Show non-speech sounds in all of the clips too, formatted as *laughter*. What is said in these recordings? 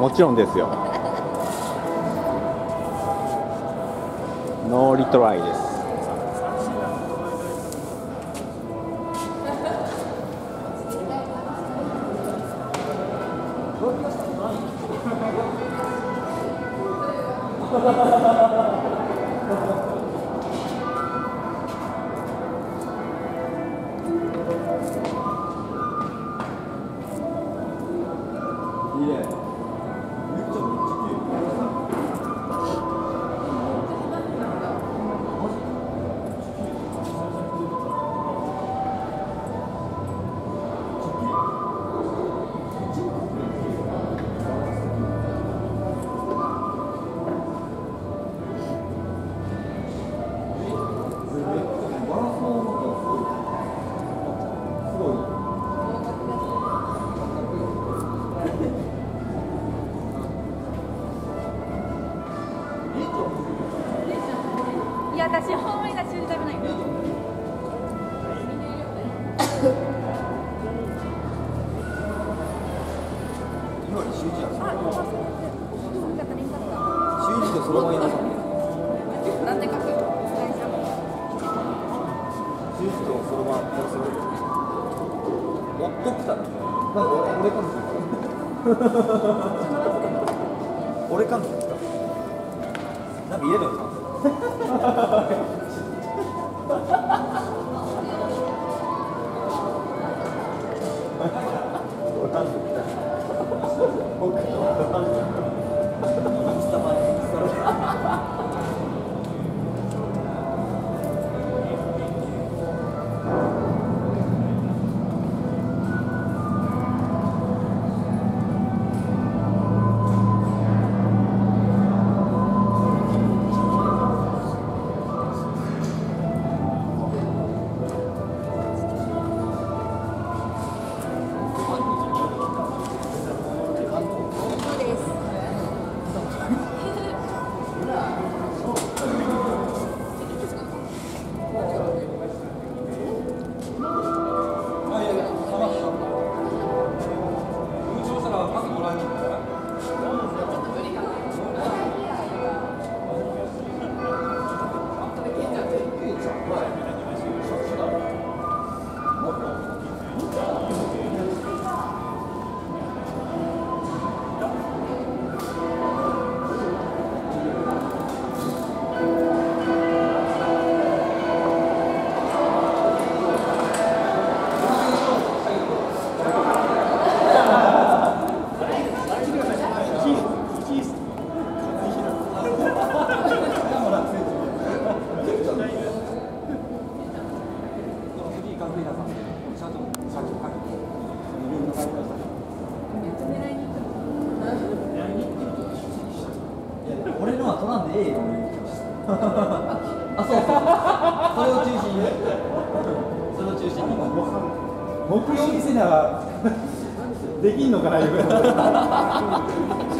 もちろんですよ。ノーリトライです。い *laughs* や私本目が中食べない。今より週一やんあ、よかんやななんで書く最初週一とそろばんやるおっときたなんか俺かもしれない俺かもしれないなんか入れるか *laughs* そあそうそう。それを中心に。それを中心に。目標見せなら。*laughs* できんのかないうぐらいしか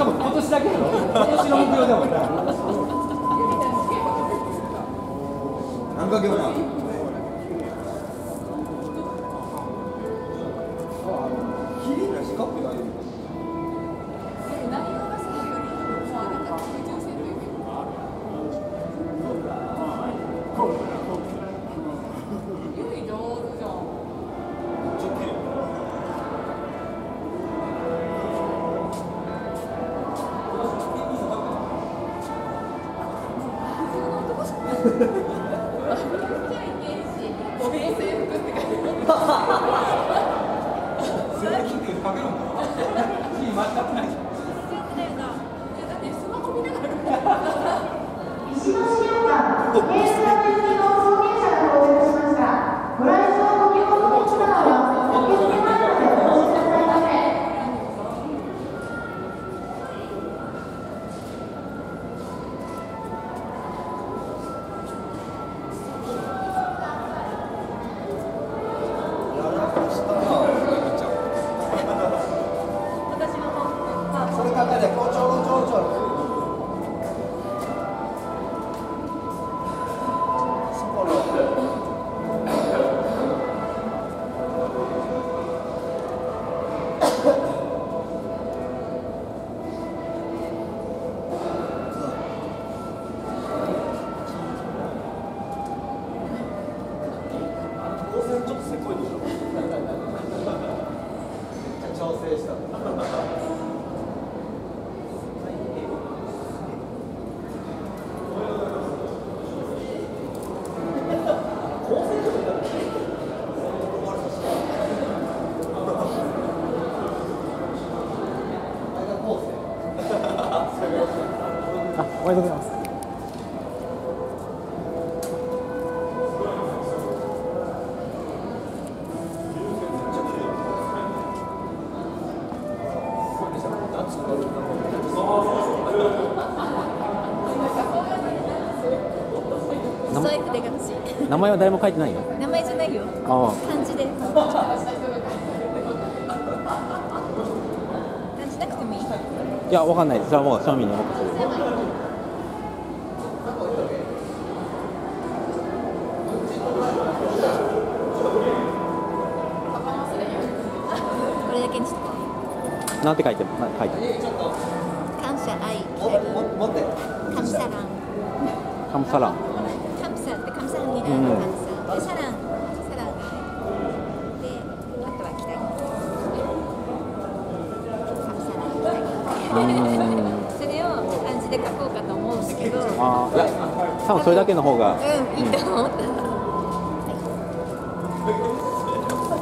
も今年だけやろ今年の目標だもんな何かけもな石橋 *laughs* *laughs* *laughs* 定した。おめでとうございます。しい。名前は誰も書いてないよ。名前じゃないよ。あ漢字で。漢字なくてもいい。あいやわかんない。それはもう庶民にお任せですこれだけにしとこうなんて書いてる？な書いてる？感謝愛もも持って。感謝欄カムサラン感うん。でサランサランがであとはそれを漢字で書こうかと思うんだけどいや多分それだけの方が。うん。いいと思った